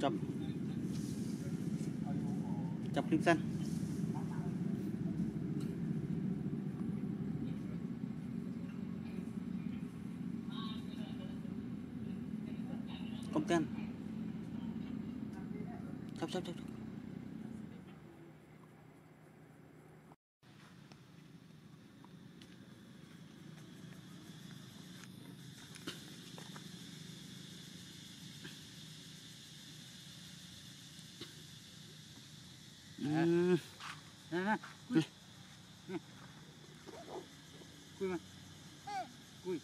chọc. Chọc sen xanh content cui mà. Cui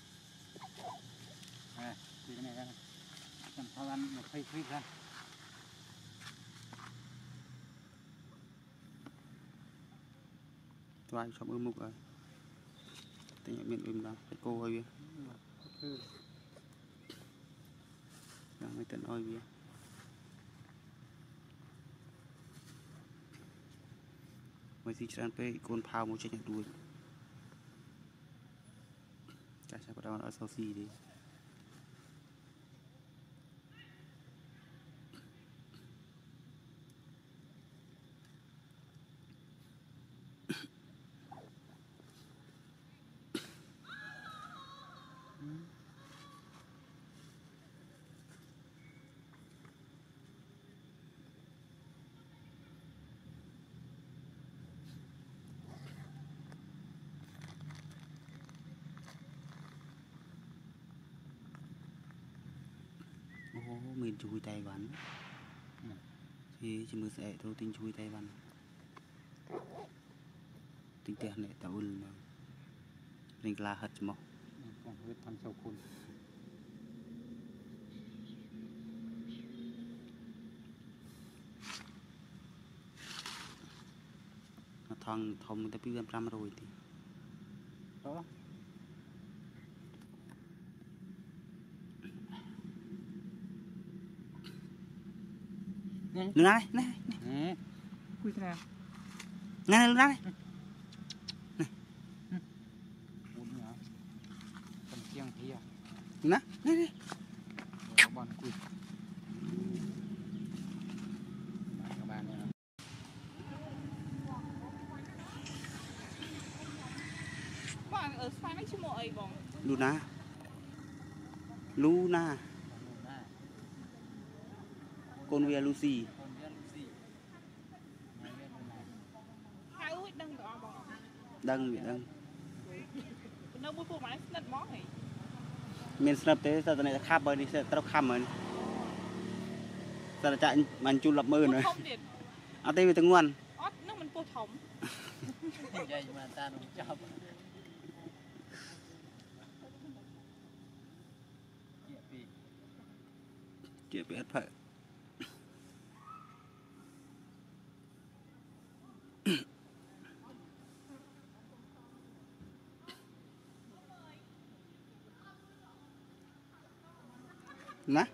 à, à cui này ra cầm thao ăn một khay khay ra. Toai trong ươm mục rồi tình nhận miệng ươm là cô hơi bia là mấy tận hơi bia mới di chuyển pe con phao một chiếc nhạc đuôi. Ich habe da was auf. មានជួយតៃវ៉ាន់ជីជាមួយស្អែកទៅទិញជួយតៃវ៉ាន់ទិញផ្ទះអ្នកតអ៊ុលមករៀងក្លាហិតច្មោះ Còn huyết thằng sâu khôn. មកថងធំតែ2500ទេ Đó. Lươn ra đây, này, này. Cùi nào? Này, này, lươn ra đây. Này. Cầm chiêng thia. Này, này, này. Bọn cùi. Luna Luna នវាលូស៊ី Còn biết Lucy. Nhà biết Luna. ហៅឲ្យដឹងទៅអស់បងដឹងវាដឹងនៅមួយពួកម៉ែស្និទ្ធហ្មងហីមានស្រាប់ទេតែតែអ្នកខាប់ហើយនេះត្រូវខំហើយនេះតែចាក់មិនជូល100000ពោះហើយធំទៀតអត់ទេវាទៅងន់អត់នឹងមិនពោះធំ Vậy mà ta không chấp. Dạ, vì ជាពីអត់ផឹក ណា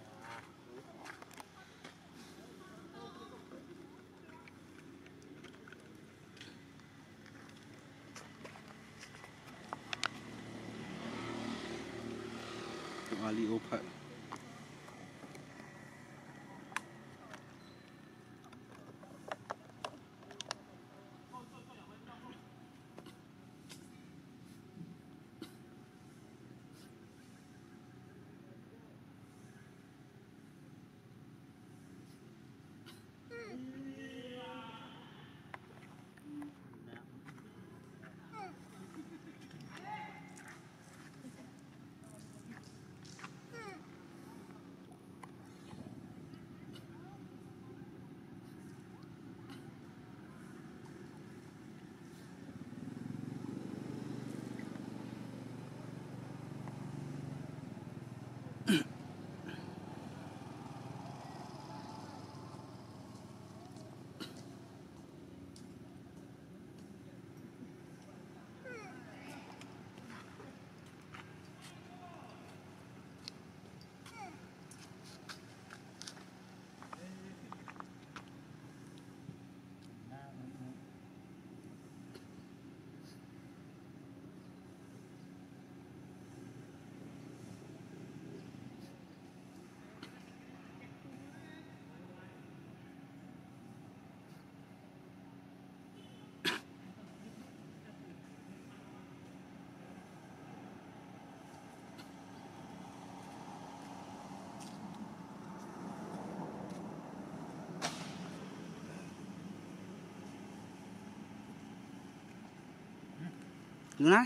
อยู่นะ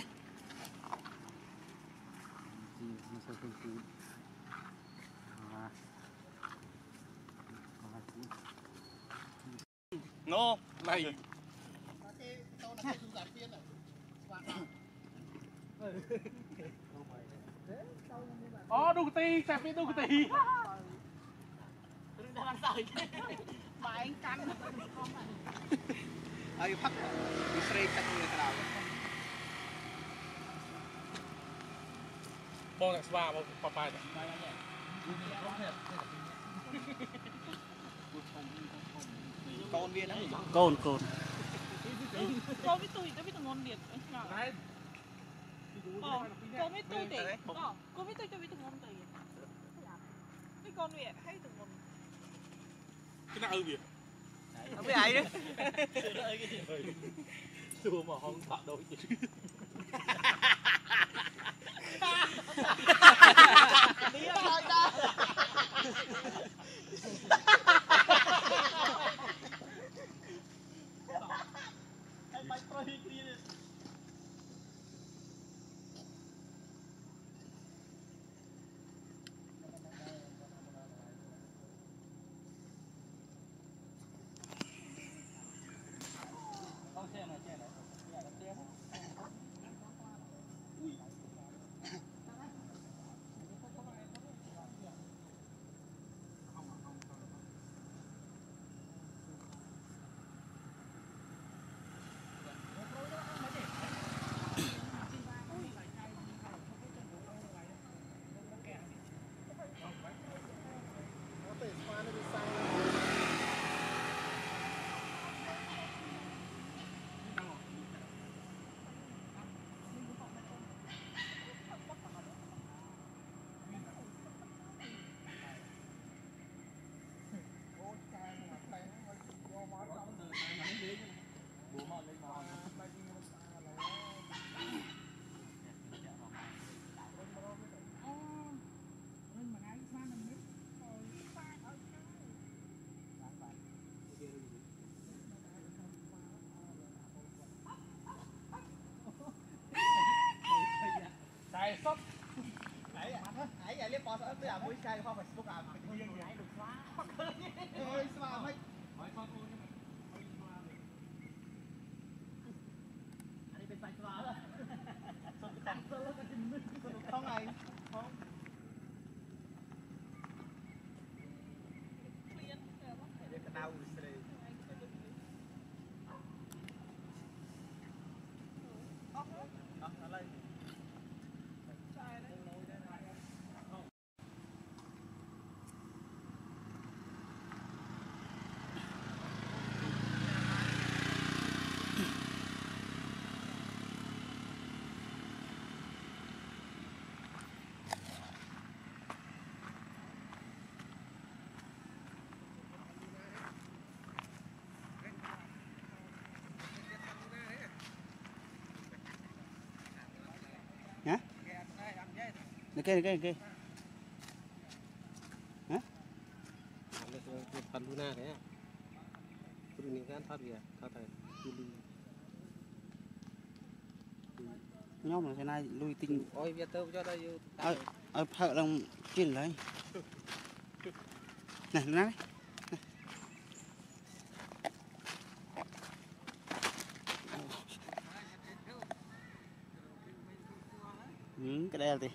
โน่ไม่อ๋อดูกตีแต่เป็นดูกตีดึงดันใส่บายกันเอาอยู่พักอีกเฟรย์จัดมือกระดาษ ផឹកវាស្រេកទឹកនៅក្រៅ Bò lạc sva, bò bò bài. កូនវាហ្នឹងកូនកូន Cô với tôi, tôi biết từng ngon liệt Này, Ờ, cô với tôi thì Ờ, cô với tôi cho biết từng ngon tì Cái con Việt hay từng ngon cái nào việc? không biết ai đó Xua mà không thọ đôi chứ. Xài sóc. អីអីអាលៀប បោះទៅ អាមួយឆ្កែផង Facebook អាមួយយើងញ៉ៃដូចស្វាអើយស្វាមិនអានេះ Này kia, này kia, này kia. Hả? Phần Luna thế à? Phần Luna ăn thoát kìa, thoát thầy. Nhóm này thế này lui tinh. Ôi, biết tôi cho đây. Ôi, ôi, thợ đồng chuyển lấy. Này, nó ừ, cái đây là gì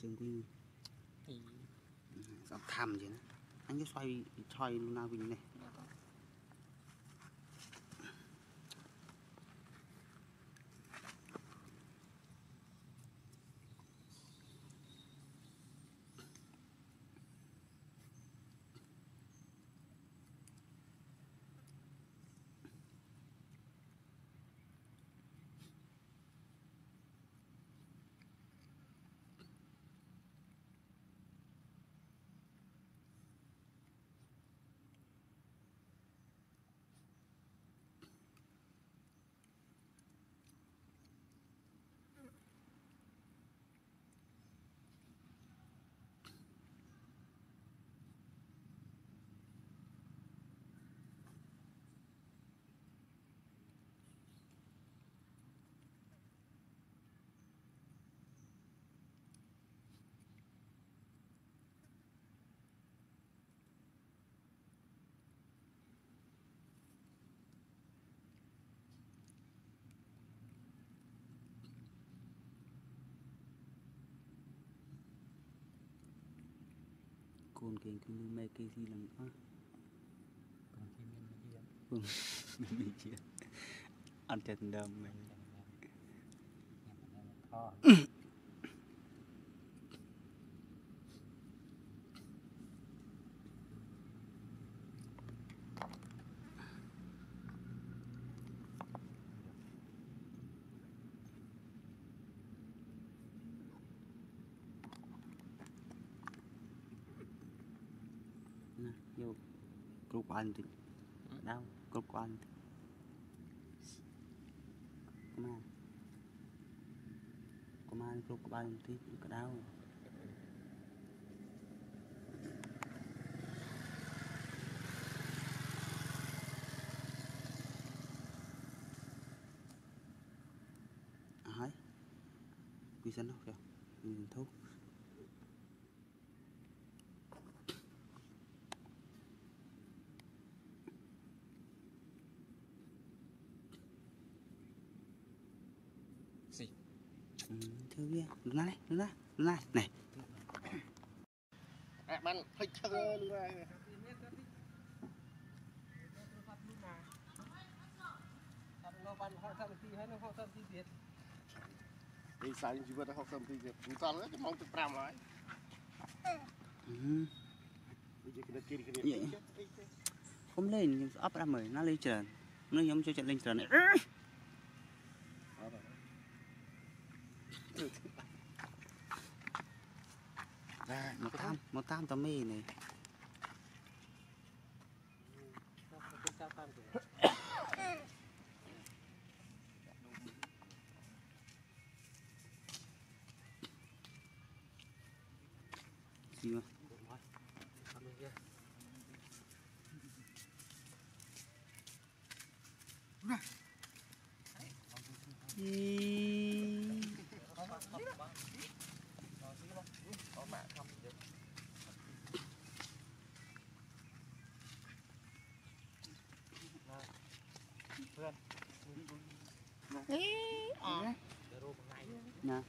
ជើងវិញអីសអត់ខំចឹងអញយកស្វាយឆយលូណាវិញនេះ cồn kênh cứ như mê kê gì làm á còn khi mình đi mình chia ăn chết đâm mình kho nè vô cục ăn thì đau cục ăn come on. Come on cục ăn thì cái đau. Hỏi quy sinh đâu kìa. Mình thuốc ធ្វើវាលណាលណាលណានេះអែបានភិចឈើលណាបាន60នាទីហើយនឹង60នាទីទៀតពេលសាយជីវិត60នាទីទៀតមិនតល់ទេម៉ោងទឹក5ហើយអឺនិយាយគ្នាគ្នាខ្ញុំលេងខ្ញុំស្អប់50000ណាលេងច្រើនខ្ញុំចូលចិត្តលេងច្រើនអឺ trần nó giống cho trận lên trần này một tam một tam tao mê này cái sao tam thì gì mà Ý. Ý, ờ. nè